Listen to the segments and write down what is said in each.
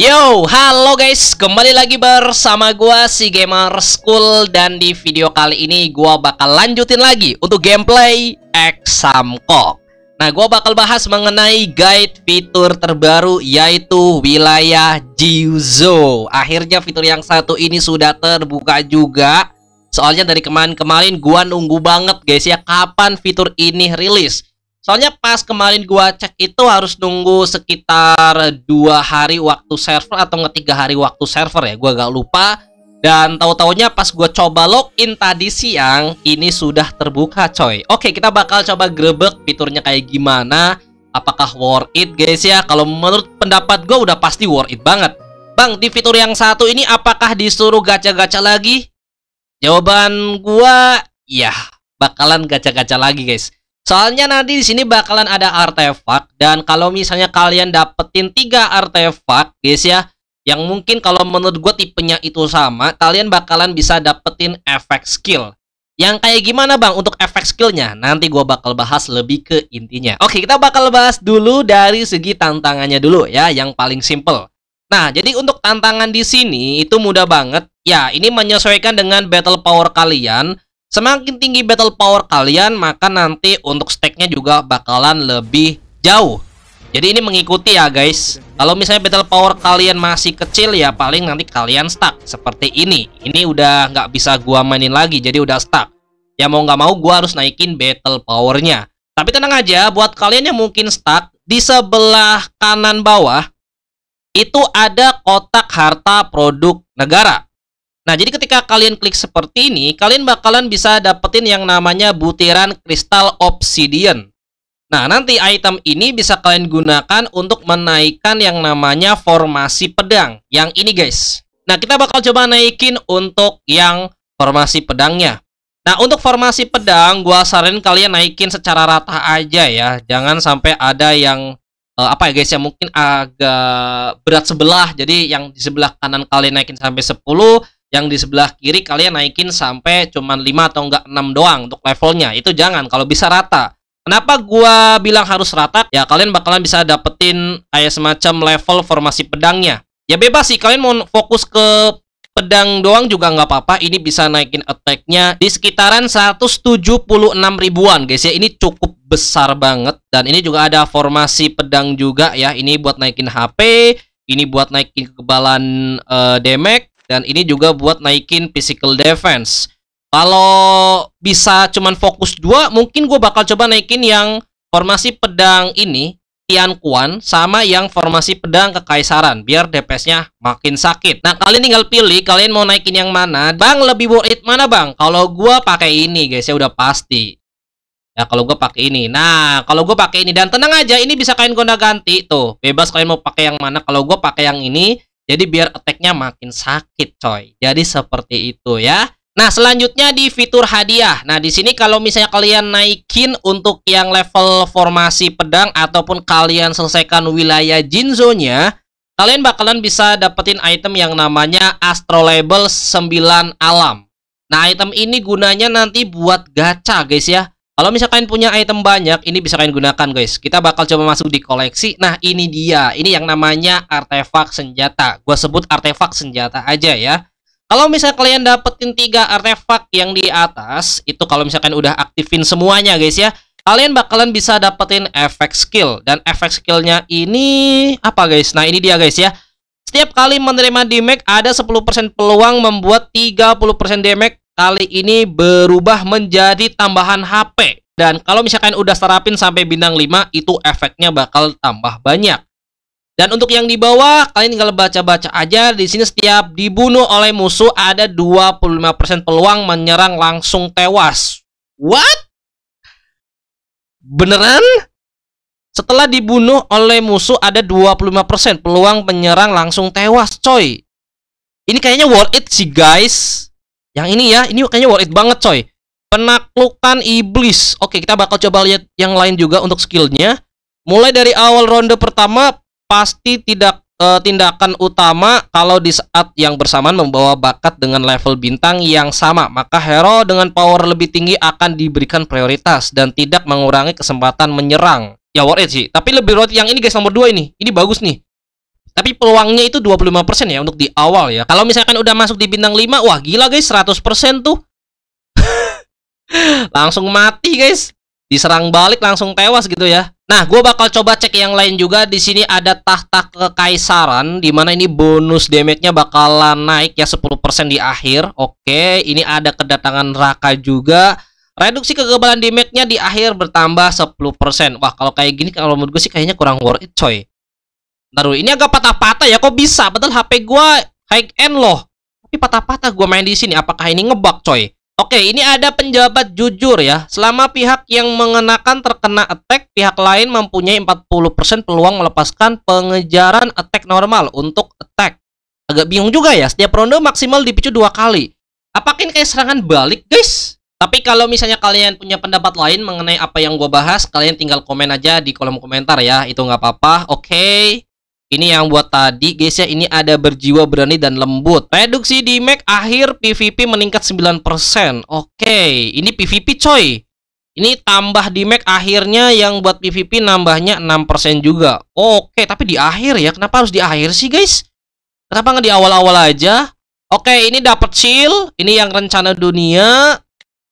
Yo, halo guys, kembali lagi bersama gua si Gamer School dan di video kali ini gua bakal lanjutin lagi untuk gameplay Examco. Nah, gua bakal bahas mengenai guide fitur terbaru yaitu wilayah Jiuzo. Akhirnya fitur yang satu ini sudah terbuka juga. Soalnya dari kemarin-kemarin gua nunggu banget guys ya kapan fitur ini rilis. Soalnya pas kemarin gua cek itu harus nunggu sekitar dua hari waktu server atau tiga hari waktu server ya, gua gak lupa. Dan tahu-taunya pas gua coba login tadi siang, ini sudah terbuka coy. Oke, kita bakal coba grebek fiturnya kayak gimana. Apakah worth it guys ya? Kalau menurut pendapat gua udah pasti worth it banget. Bang, di fitur yang satu ini apakah disuruh gacha-gacha lagi? Jawaban gua, ya bakalan gacha-gacha lagi guys. Soalnya nanti di sini bakalan ada artefak dan kalau misalnya kalian dapetin tiga artefak, guys ya, yang mungkin kalau menurut gue tipenya itu sama, kalian bakalan bisa dapetin efek skill. Yang kayak gimana bang untuk efek skillnya? Nanti gue bakal bahas lebih ke intinya. Oke, kita bakal bahas dulu dari segi tantangannya dulu ya, yang paling simple. Nah, jadi untuk tantangan di sini itu mudah banget. Ya, ini menyesuaikan dengan battle power kalian Semakin tinggi battle power kalian, maka nanti untuk stacknya juga bakalan lebih jauh. Jadi ini mengikuti ya guys. Kalau misalnya battle power kalian masih kecil ya paling nanti kalian stuck seperti ini. Ini udah nggak bisa gua mainin lagi, jadi udah stuck. Ya mau nggak mau gua harus naikin battle powernya. Tapi tenang aja, buat kalian yang mungkin stuck di sebelah kanan bawah itu ada kotak harta produk negara. Nah, jadi ketika kalian klik seperti ini, kalian bakalan bisa dapetin yang namanya butiran kristal obsidian. Nah, nanti item ini bisa kalian gunakan untuk menaikkan yang namanya formasi pedang. Yang ini, guys. Nah, kita bakal coba naikin untuk yang formasi pedangnya. Nah, untuk formasi pedang, gua saranin kalian naikin secara rata aja ya. Jangan sampai ada yang uh, apa ya guys ya mungkin agak berat sebelah. Jadi yang di sebelah kanan kalian naikin sampai 10, yang di sebelah kiri kalian naikin sampai cuman 5 atau enggak 6 doang untuk levelnya. Itu jangan kalau bisa rata. Kenapa gua bilang harus rata? Ya kalian bakalan bisa dapetin kayak semacam level formasi pedangnya. Ya bebas sih kalian mau fokus ke pedang doang juga nggak apa-apa. Ini bisa naikin attack-nya di sekitaran 176 ribuan guys ya. Ini cukup besar banget dan ini juga ada formasi pedang juga ya. Ini buat naikin HP, ini buat naikin kekebalan uh, damage dan ini juga buat naikin physical defense. Kalau bisa cuman fokus dua, mungkin gue bakal coba naikin yang formasi pedang ini, Tian Kuan, sama yang formasi pedang kekaisaran, biar DPS-nya makin sakit. Nah, kalian tinggal pilih, kalian mau naikin yang mana. Bang, lebih worth it mana bang? Kalau gue pakai ini guys, ya udah pasti. Ya kalau gue pakai ini. Nah, kalau gue pakai ini dan tenang aja, ini bisa kalian gonta ganti tuh. Bebas kalian mau pakai yang mana. Kalau gue pakai yang ini, jadi biar attack-nya makin sakit, coy. Jadi seperti itu ya. Nah, selanjutnya di fitur hadiah. Nah, di sini kalau misalnya kalian naikin untuk yang level formasi pedang ataupun kalian selesaikan wilayah Jinzo-nya, kalian bakalan bisa dapetin item yang namanya Astro Label 9 Alam. Nah, item ini gunanya nanti buat gacha, guys ya. Kalau misalkan punya item banyak, ini bisa kalian gunakan guys. Kita bakal coba masuk di koleksi. Nah, ini dia. Ini yang namanya artefak senjata. Gua sebut artefak senjata aja ya. Kalau misalnya kalian dapetin tiga artefak yang di atas, itu kalau misalkan udah aktifin semuanya guys ya, kalian bakalan bisa dapetin efek skill. Dan efek skillnya ini apa guys? Nah, ini dia guys ya. Setiap kali menerima damage ada 10% peluang membuat 30% damage kali ini berubah menjadi tambahan HP. Dan kalau misalkan udah terapin sampai bintang 5, itu efeknya bakal tambah banyak. Dan untuk yang di bawah, kalian tinggal baca-baca aja. Di sini setiap dibunuh oleh musuh ada 25% peluang menyerang langsung tewas. What? Beneran? Setelah dibunuh oleh musuh ada 25% peluang menyerang langsung tewas, coy. Ini kayaknya worth it sih, guys. Yang ini ya, ini kayaknya worth it banget coy. Penaklukan iblis. Oke, kita bakal coba lihat yang lain juga untuk skillnya. Mulai dari awal ronde pertama, pasti tidak uh, tindakan utama kalau di saat yang bersamaan membawa bakat dengan level bintang yang sama. Maka hero dengan power lebih tinggi akan diberikan prioritas dan tidak mengurangi kesempatan menyerang. Ya worth it sih. Tapi lebih worth yang ini guys, nomor 2 ini. Ini bagus nih. Tapi peluangnya itu 25% ya untuk di awal ya. Kalau misalkan udah masuk di bintang 5, wah gila guys, 100% tuh. langsung mati guys. Diserang balik langsung tewas gitu ya. Nah, gue bakal coba cek yang lain juga. Di sini ada tahta kekaisaran, di mana ini bonus damage-nya bakalan naik ya 10% di akhir. Oke, ini ada kedatangan Raka juga. Reduksi kekebalan damage-nya di akhir bertambah 10%. Wah, kalau kayak gini kalau menurut gue sih kayaknya kurang worth it, coy. Ntar ini agak patah-patah ya, kok bisa? Padahal HP gue high end loh. Tapi patah-patah gue main di sini. Apakah ini ngebug, coy? Oke, ini ada penjabat jujur ya. Selama pihak yang mengenakan terkena attack, pihak lain mempunyai 40% peluang melepaskan pengejaran attack normal untuk attack. Agak bingung juga ya, setiap ronde maksimal dipicu dua kali. Apakah ini kayak serangan balik, guys? Tapi kalau misalnya kalian punya pendapat lain mengenai apa yang gue bahas, kalian tinggal komen aja di kolom komentar ya. Itu nggak apa-apa, oke? Okay. Ini yang buat tadi guys ya, ini ada berjiwa berani dan lembut. Reduksi di Mac akhir PVP meningkat 9%. Oke, ini PVP coy. Ini tambah di Mac akhirnya yang buat PVP nambahnya 6% juga. Oke, tapi di akhir ya. Kenapa harus di akhir sih guys? Kenapa nggak di awal-awal aja? Oke, ini dapat shield. Ini yang rencana dunia.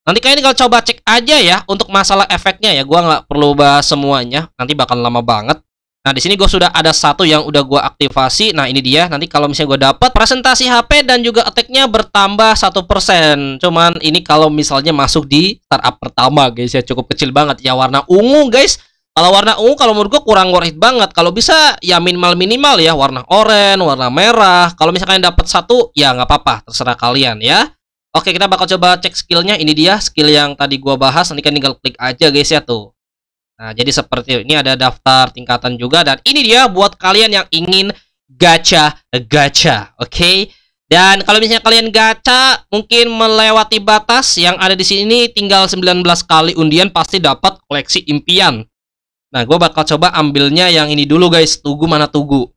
Nanti kalian tinggal coba cek aja ya untuk masalah efeknya ya. Gua nggak perlu bahas semuanya. Nanti bakal lama banget. Nah, di sini gue sudah ada satu yang udah gue aktivasi. Nah, ini dia. Nanti kalau misalnya gue dapat presentasi HP dan juga attack-nya bertambah satu persen. Cuman ini kalau misalnya masuk di startup pertama, guys ya cukup kecil banget. Ya warna ungu, guys. Kalau warna ungu kalau menurut gue kurang worth it banget. Kalau bisa ya minimal minimal ya warna oranye, warna merah. Kalau misalnya kalian dapat satu, ya nggak apa-apa, terserah kalian ya. Oke, kita bakal coba cek skillnya. Ini dia skill yang tadi gue bahas. Nanti kan tinggal klik aja guys ya tuh. Nah, jadi seperti ini ada daftar tingkatan juga dan ini dia buat kalian yang ingin gacha gacha, oke? Okay? Dan kalau misalnya kalian gacha mungkin melewati batas yang ada di sini tinggal 19 kali undian pasti dapat koleksi impian. Nah, gue bakal coba ambilnya yang ini dulu guys. Tugu mana tugu?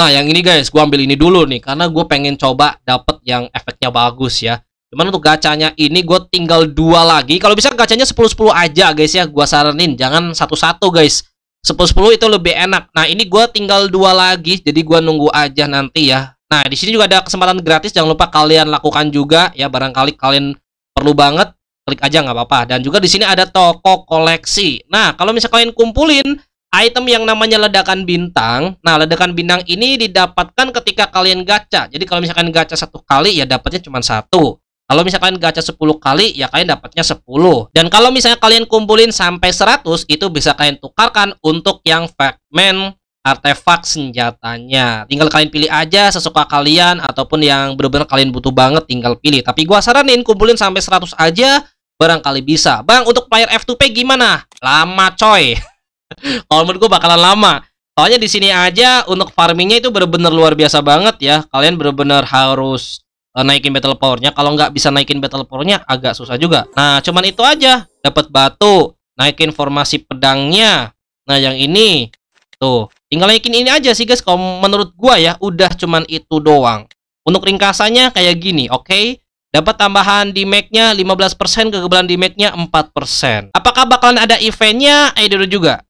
Nah, yang ini guys, gue ambil ini dulu nih karena gue pengen coba dapat yang efeknya bagus ya. Cuman untuk gacanya ini gue tinggal dua lagi. Kalau bisa gacanya 10-10 aja guys ya. Gue saranin jangan satu-satu guys. 10-10 itu lebih enak. Nah ini gue tinggal dua lagi. Jadi gue nunggu aja nanti ya. Nah di sini juga ada kesempatan gratis. Jangan lupa kalian lakukan juga ya. Barangkali kalian perlu banget. Klik aja nggak apa-apa. Dan juga di sini ada toko koleksi. Nah kalau misalnya kalian kumpulin item yang namanya ledakan bintang. Nah, ledakan bintang ini didapatkan ketika kalian gacha. Jadi kalau misalkan gacha satu kali ya dapatnya cuma satu. Kalau misalkan gacha 10 kali, ya kalian dapatnya 10. Dan kalau misalnya kalian kumpulin sampai 100, itu bisa kalian tukarkan untuk yang fragment artefak senjatanya. Tinggal kalian pilih aja sesuka kalian ataupun yang benar-benar kalian butuh banget tinggal pilih. Tapi gua saranin kumpulin sampai 100 aja barangkali bisa. Bang, untuk player F2P gimana? Lama coy. Kalau menurut gua bakalan lama. Soalnya di sini aja untuk farmingnya itu benar-benar luar biasa banget ya. Kalian benar-benar harus uh, naikin battle powernya. Kalau nggak bisa naikin battle powernya agak susah juga. Nah cuman itu aja. Dapat batu naikin formasi pedangnya. Nah yang ini tuh tinggal naikin ini aja sih guys. Kalau menurut gua ya udah cuman itu doang. Untuk ringkasannya kayak gini oke? Okay? dapat tambahan di nya 15% kekebalan di nya 4% apakah bakalan ada eventnya? Eh dulu juga.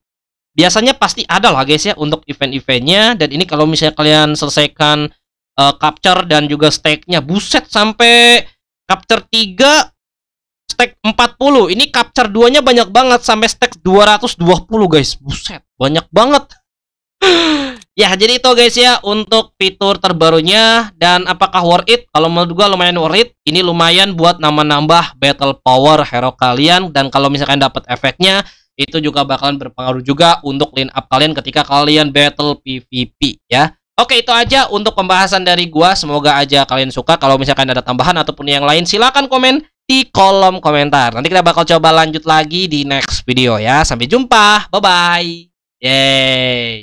Biasanya pasti ada lah guys ya untuk event-eventnya. Dan ini kalau misalnya kalian selesaikan uh, capture dan juga stake-nya. Buset sampai capture 3 stack 40. Ini capture 2-nya banyak banget sampai stack 220 guys. Buset, banyak banget. ya, jadi itu guys ya untuk fitur terbarunya dan apakah worth it? Kalau menurut gua lumayan worth it. Ini lumayan buat nambah-nambah battle power hero kalian dan kalau misalkan dapat efeknya itu juga bakalan berpengaruh juga untuk line up kalian ketika kalian battle PVP ya. Oke, itu aja untuk pembahasan dari gua. Semoga aja kalian suka. Kalau misalkan ada tambahan ataupun yang lain, silahkan komen di kolom komentar. Nanti kita bakal coba lanjut lagi di next video ya. Sampai jumpa. Bye-bye. Yeay.